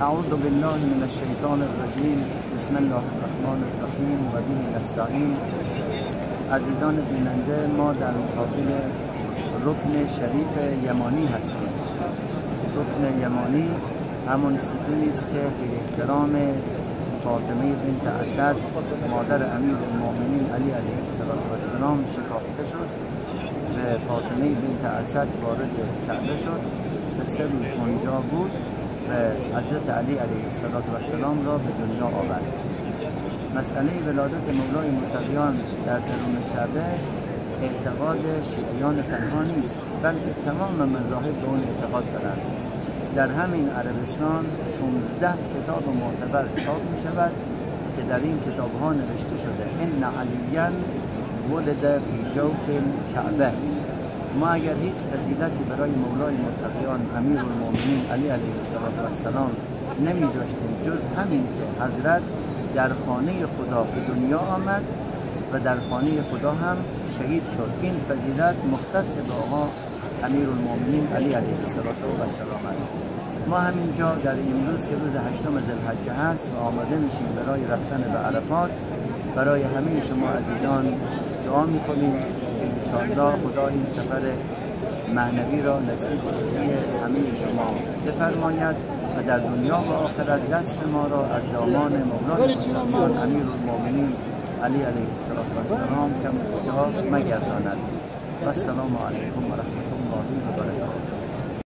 أعوذ بالله من الشیطان الرجیم بسم الله الرحمن الرحیم و به نستعین. عزیزان بیننده ما در مقابل رکن شریف یمانی هستیم. رکن یمانی همون ستونی است که به احترام فاطمه بنت اسد مادر امیر المؤمنین علی علیه السلام شکافته شد و فاطمه بنت اسد وارد کعبه شد. و سه روز اونجا بود. حضرت علی علیه السلام را به دنیا آورد. مسئله ولادت مولای متقیان در درون کعبه اعتقاد شیعیان تنها نیست بلکه تمام مذاهب به اون اعتقاد دارند. در همین عربستان 16 کتاب معتبر چاپ می شود که در این کتاب ها نوشته شده ان علیان ولد فی جوف کعبه. ما اگر هیچ فضیلتی برای مولای متقیان امیر المؤمنین علی علیه السلام نمی داشتیم جز همین که حضرت در خانه خدا به دنیا آمد و در خانه خدا هم شهید شد. این فضیلت مختص به آقا امیر المؤمنین علی علیه السلام است. ما همینجا در امروز که روز هشتم ذوالحجه هست و آماده میشیم برای رفتن به عرفات برای همه شما عزیزان دعا می‌کنیم. انشاءالله خدا این سفر معنوی را نصیب و همه شما بفرماید و در دنیا و آخرت دست ما را از دامان مولای متقیان امیر المؤمنین علی علیه السلام کم کوتاه مگرداند. و السلام علیکم و رحمت الله و برکاته.